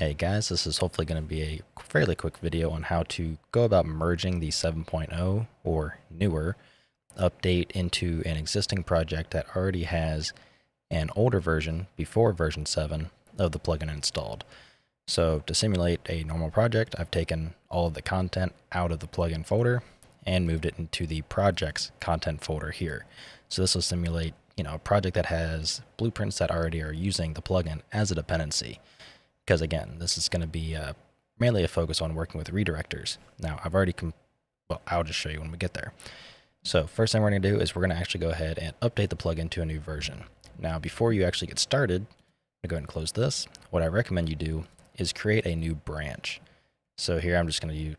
Hey guys, this is hopefully going to be a fairly quick video on how to go about merging the 7.0 or newer update into an existing project that already has an older version before version 7 of the plugin installed. So to simulate a normal project, I've taken all of the content out of the plugin folder and moved it into the projects content folder here. So this will simulate, you know, a project that has blueprints that already are using the plugin as a dependency because again, this is going to be uh, mainly a focus on working with redirectors. Now, I've already, well, I'll just show you when we get there. So first thing we're going to do is we're going to actually go ahead and update the plugin to a new version. Now, before you actually get started, I'm going to go ahead and close this. What I recommend you do is create a new branch. So here I'm just going to use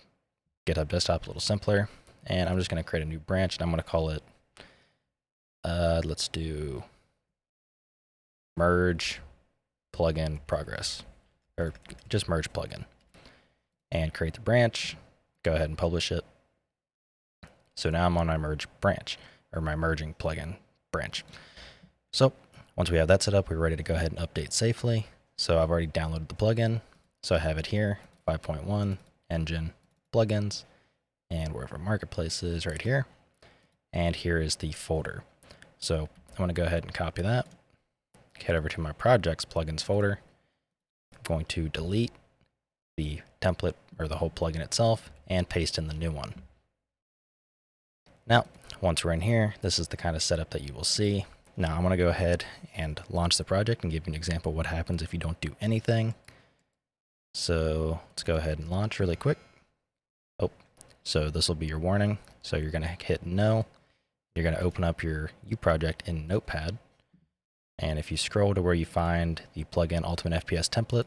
GitHub Desktop a little simpler, and I'm just going to create a new branch, and I'm going to call it, uh, let's do merge plugin progress or just merge plugin and create the branch, go ahead and publish it. So now I'm on my merge branch or my merging plugin branch. So once we have that set up, we're ready to go ahead and update safely. So I've already downloaded the plugin. So I have it here, 5.1 engine plugins and wherever marketplace is right here. And here is the folder. So I'm gonna go ahead and copy that, head over to my projects plugins folder, going to delete the template or the whole plugin itself and paste in the new one. Now, once we're in here, this is the kind of setup that you will see. Now I'm going to go ahead and launch the project and give you an example what happens if you don't do anything. So let's go ahead and launch really quick. Oh, so this will be your warning. So you're going to hit no. You're going to open up your uproject in Notepad. And if you scroll to where you find the plugin Ultimate FPS template,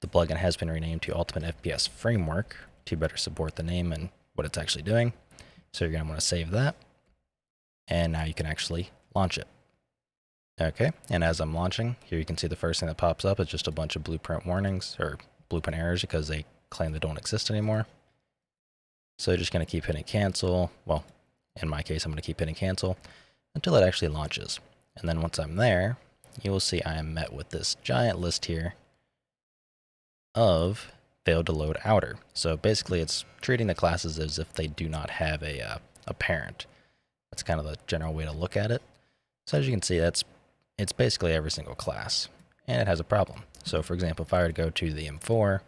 the plugin has been renamed to Ultimate FPS Framework to better support the name and what it's actually doing. So you're going to want to save that. And now you can actually launch it. Okay, and as I'm launching, here you can see the first thing that pops up is just a bunch of blueprint warnings or blueprint errors because they claim they don't exist anymore. So just going to keep hitting cancel. Well, in my case, I'm going to keep hitting cancel until it actually launches. And then once I'm there, you will see I am met with this giant list here of failed to load outer. So basically it's treating the classes as if they do not have a, uh, a parent. That's kind of the general way to look at it. So as you can see, that's it's basically every single class, and it has a problem. So for example, if I were to go to the M4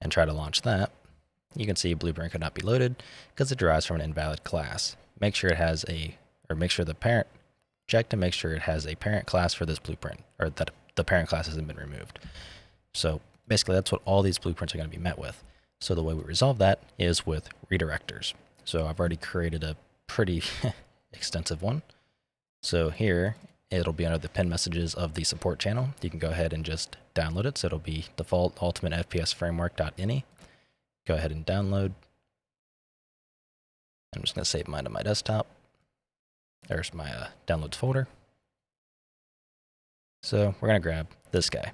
and try to launch that, you can see Blueprint could not be loaded because it derives from an invalid class. Make sure it has a, or make sure the parent check to make sure it has a parent class for this blueprint or that the parent class hasn't been removed. So basically that's what all these blueprints are going to be met with. So the way we resolve that is with redirectors. So I've already created a pretty extensive one. So here it'll be under the pin messages of the support channel. You can go ahead and just download it. So it'll be default ultimate FPS framework.ini. Go ahead and download. I'm just going to save mine to my desktop. There's my uh, downloads folder. So we're going to grab this guy.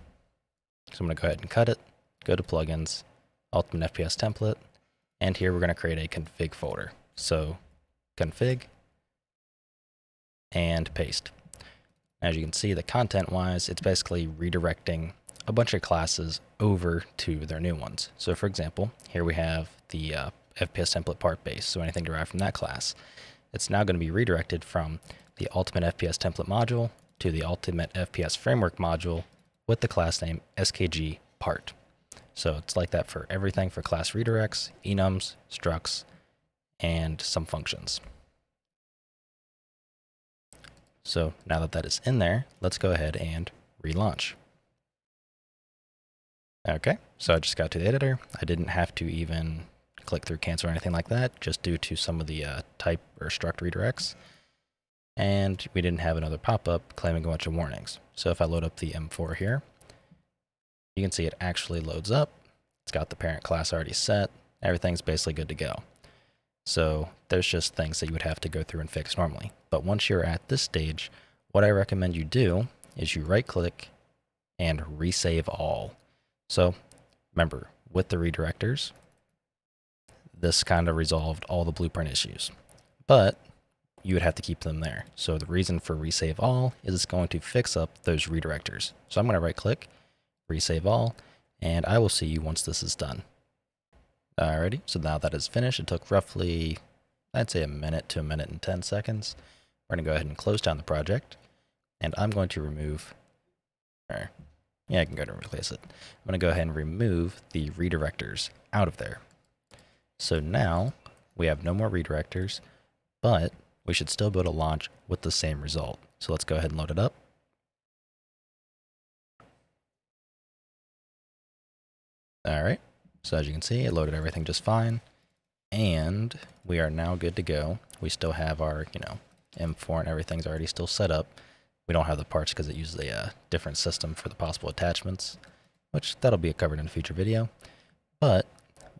So I'm going to go ahead and cut it, go to plugins, Ultimate FPS template, and here we're going to create a config folder. So config and paste. As you can see, the content wise, it's basically redirecting a bunch of classes over to their new ones. So for example, here we have the uh, FPS template part base, so anything derived from that class it's now going to be redirected from the Ultimate FPS template module to the Ultimate FPS framework module with the class name skg part. So it's like that for everything for class redirects, enums, structs, and some functions. So now that that is in there, let's go ahead and relaunch. Okay, so I just got to the editor. I didn't have to even click through cancel or anything like that, just due to some of the uh, type or struct redirects. And we didn't have another pop-up claiming a bunch of warnings. So if I load up the M4 here, you can see it actually loads up. It's got the parent class already set. Everything's basically good to go. So there's just things that you would have to go through and fix normally. But once you're at this stage, what I recommend you do is you right click and resave all. So remember, with the redirectors, this kind of resolved all the blueprint issues. But you would have to keep them there. So the reason for resave all is it's going to fix up those redirectors. So I'm going to right click, resave all, and I will see you once this is done. Alrighty, so now that is finished. It took roughly, I'd say a minute to a minute and 10 seconds. We're going to go ahead and close down the project, and I'm going to remove, or, yeah, I can go ahead and replace it. I'm going to go ahead and remove the redirectors out of there. So now we have no more redirectors, but we should still be able to launch with the same result. So let's go ahead and load it up. All right, so as you can see, it loaded everything just fine. And we are now good to go. We still have our, you know, M4 and everything's already still set up. We don't have the parts because it uses a uh, different system for the possible attachments, which that'll be covered in a future video. But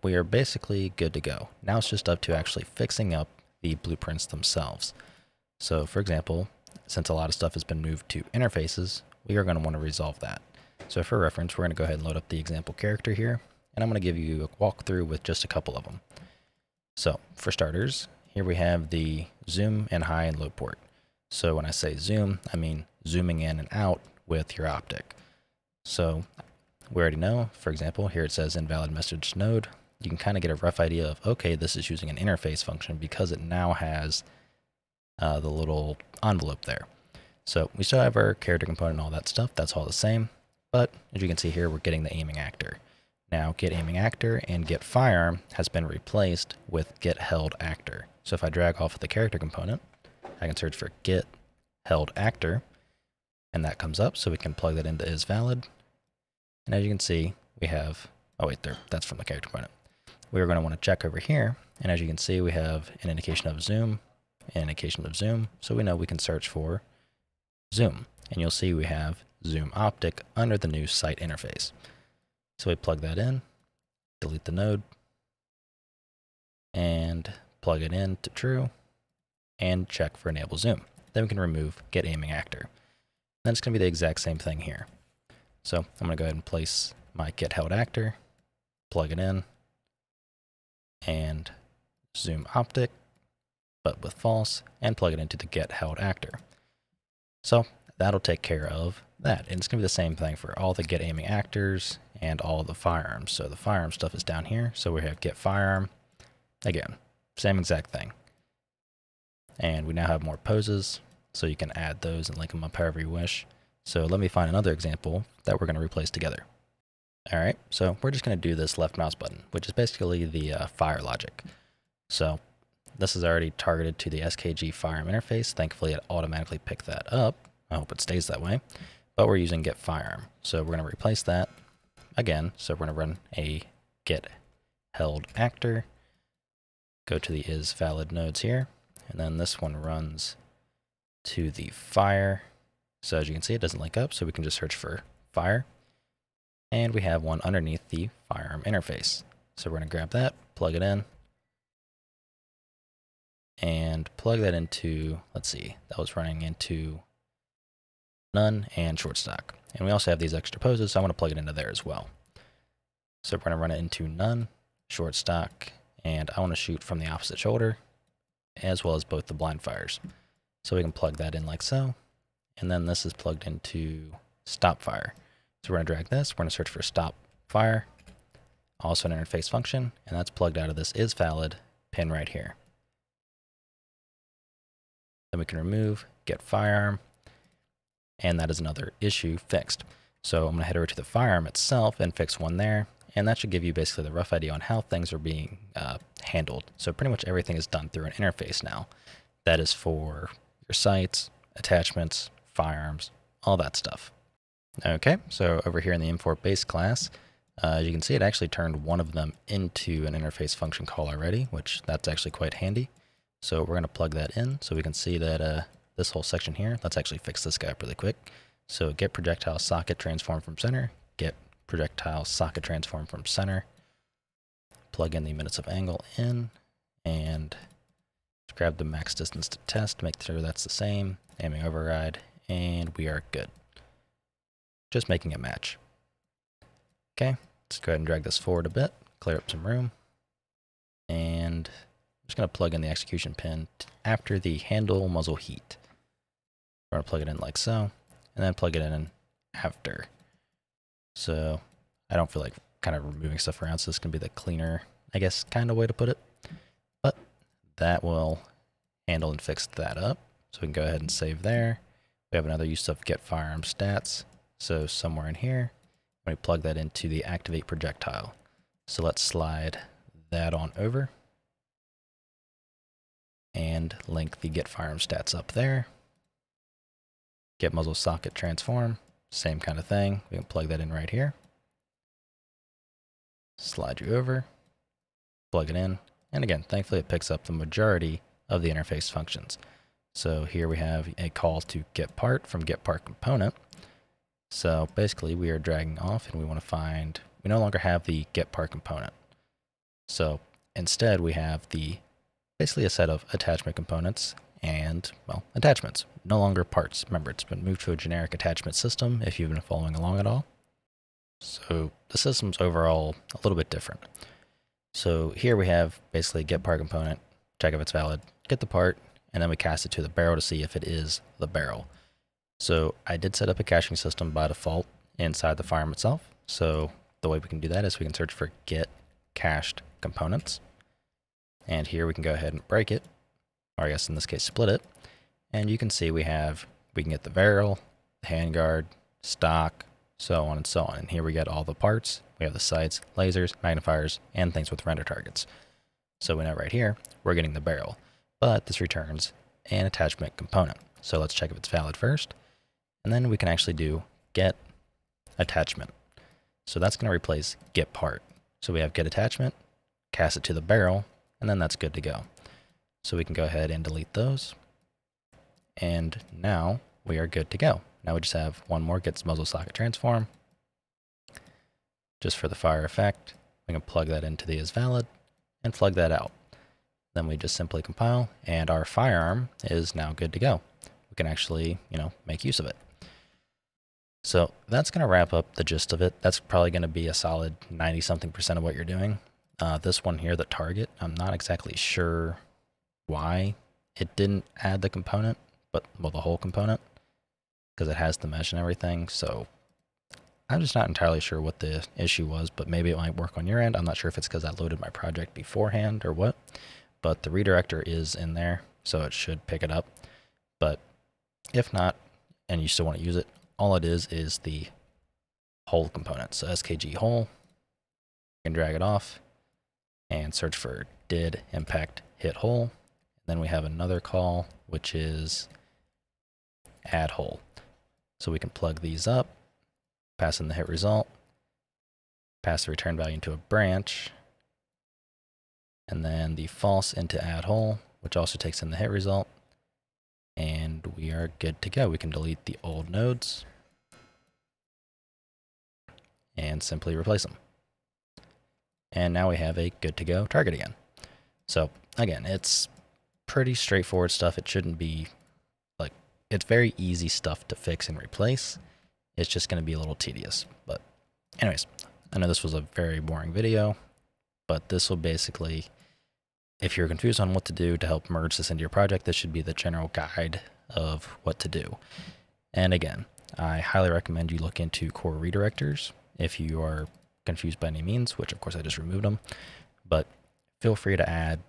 we are basically good to go. Now it's just up to actually fixing up the blueprints themselves. So for example, since a lot of stuff has been moved to interfaces, we are going to want to resolve that. So for reference, we're going to go ahead and load up the example character here, and I'm going to give you a walkthrough with just a couple of them. So for starters, here we have the zoom and high and low port. So when I say zoom, I mean zooming in and out with your optic. So we already know, for example, here it says invalid message node you can kind of get a rough idea of, okay, this is using an interface function because it now has uh, the little envelope there. So we still have our character component and all that stuff. That's all the same. But as you can see here, we're getting the aiming actor. Now get aiming actor and get firearm has been replaced with get held actor. So if I drag off of the character component, I can search for get held actor and that comes up so we can plug that into is valid. And as you can see, we have, oh wait, there, that's from the character component we're going to want to check over here. And as you can see, we have an indication of zoom, an indication of zoom. So we know we can search for zoom. And you'll see we have zoom optic under the new sight interface. So we plug that in, delete the node, and plug it in to true, and check for enable zoom. Then we can remove get aiming actor. Then it's going to be the exact same thing here. So I'm going to go ahead and place my get held actor, plug it in, and zoom optic, but with false, and plug it into the get held actor. So that'll take care of that. And it's going to be the same thing for all the get aiming actors and all the firearms. So the firearm stuff is down here. So we have get firearm. Again, same exact thing. And we now have more poses. So you can add those and link them up however you wish. So let me find another example that we're going to replace together. All right, so we're just going to do this left mouse button, which is basically the uh, fire logic. So this is already targeted to the SKG firearm interface. Thankfully, it automatically picked that up. I hope it stays that way. But we're using get firearm. So we're going to replace that again. So we're going to run a get held actor. Go to the is valid nodes here. And then this one runs to the fire. So as you can see, it doesn't link up. So we can just search for fire and we have one underneath the firearm interface. So we're going to grab that, plug it in, and plug that into, let's see, that was running into none and short stock. And we also have these extra poses, so I want to plug it into there as well. So we're going to run it into none, short stock, and I want to shoot from the opposite shoulder, as well as both the blind fires. So we can plug that in like so. And then this is plugged into stop fire. So we're to drag this. We're to search for stop fire, also an interface function, and that's plugged out of this is valid pin right here. Then we can remove get firearm, and that is another issue fixed. So I'm to head over to the firearm itself and fix one there, and that should give you basically the rough idea on how things are being uh, handled. So pretty much everything is done through an interface now. That is for your sights, attachments, firearms, all that stuff. Okay, so over here in the import base class, uh, as you can see, it actually turned one of them into an interface function call already, which that's actually quite handy. So we're going to plug that in so we can see that uh, this whole section here, let's actually fix this guy up really quick. So get projectile socket transform from center, get projectile socket transform from center, plug in the minutes of angle in, and grab the max distance to test, make sure that's the same, aiming override, and we are good just making it match. Okay, let's go ahead and drag this forward a bit, clear up some room. And I'm just going to plug in the execution pin after the handle muzzle heat. We're going to plug it in like so, and then plug it in after. So I don't feel like kind of removing stuff around, so this can be the cleaner, I guess, kind of way to put it. But that will handle and fix that up. So we can go ahead and save there. We have another use of get firearm stats. So somewhere in here, we plug that into the activate projectile. So let's slide that on over and link the get firearm stats up there. Get muzzle socket transform, same kind of thing. We can plug that in right here. Slide you over, plug it in, and again, thankfully it picks up the majority of the interface functions. So here we have a call to get part from get part component. So basically we are dragging off and we want to find, we no longer have the get part component. So instead we have the basically a set of attachment components and, well, attachments. No longer parts. Remember, it's been moved to a generic attachment system if you've been following along at all. So the system's overall a little bit different. So here we have basically get part component, check if it's valid, get the part, and then we cast it to the barrel to see if it is the barrel. So I did set up a caching system by default inside the firearm itself. So the way we can do that is we can search for get cached components. And here we can go ahead and break it, or I guess in this case split it. And you can see we have, we can get the barrel, the handguard, stock, so on and so on. And here we get all the parts. We have the sights, lasers, magnifiers, and things with render targets. So we know right here, we're getting the barrel, but this returns an attachment component. So let's check if it's valid first. And then we can actually do get attachment. So that's going to replace get part. So we have get attachment, cast it to the barrel, and then that's good to go. So we can go ahead and delete those. And now we are good to go. Now we just have one more gets muzzle socket transform. Just for the fire effect, we can plug that into the is valid and plug that out. Then we just simply compile and our firearm is now good to go. We can actually, you know, make use of it. So that's going to wrap up the gist of it. That's probably going to be a solid 90 something percent of what you're doing. Uh, this one here, the target, I'm not exactly sure why it didn't add the component, but well, the hole component, because it has the mesh and everything. So I'm just not entirely sure what the issue was, but maybe it might work on your end. I'm not sure if it's because I loaded my project beforehand or what, but the redirector is in there, so it should pick it up. But if not, and you still want to use it, all it is is the hole component. So skg hole, you can drag it off, and search for did impact hit hole. And then we have another call, which is add hole. So we can plug these up, pass in the hit result, pass the return value into a branch, and then the false into add hole, which also takes in the hit result. And we are good to go. We can delete the old nodes and simply replace them. And now we have a good to go target again. So again, it's pretty straightforward stuff. It shouldn't be like, it's very easy stuff to fix and replace. It's just going to be a little tedious. But anyways, I know this was a very boring video, but this will basically, if you're confused on what to do to help merge this into your project, this should be the general guide of what to do. And again, I highly recommend you look into core redirectors if you are confused by any means, which of course I just removed them. But feel free to add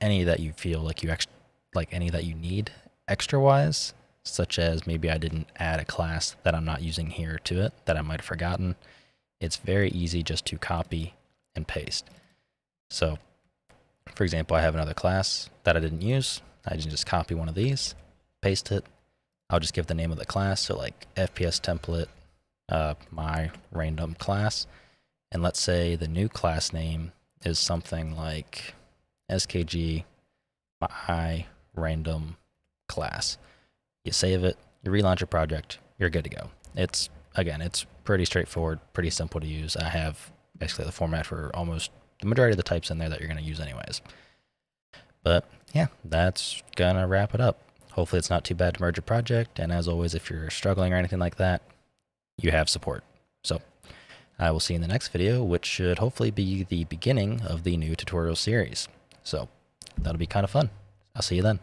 any that you feel like you ex- like any that you need extra wise, such as maybe I didn't add a class that I'm not using here to it that I might have forgotten. It's very easy just to copy and paste. So, for example, I have another class that I didn't use. I can just copy one of these, paste it. I'll just give the name of the class, so like FPS template, uh, my random class. And let's say the new class name is something like skg my random class. You save it, you relaunch your project, you're good to go. It's, again, it's pretty straightforward, pretty simple to use. I have basically the format for almost the majority of the types in there that you're going to use anyways. But yeah, that's going to wrap it up. Hopefully it's not too bad to merge a project. And as always, if you're struggling or anything like that, you have support. So I will see you in the next video, which should hopefully be the beginning of the new tutorial series. So that'll be kind of fun. I'll see you then.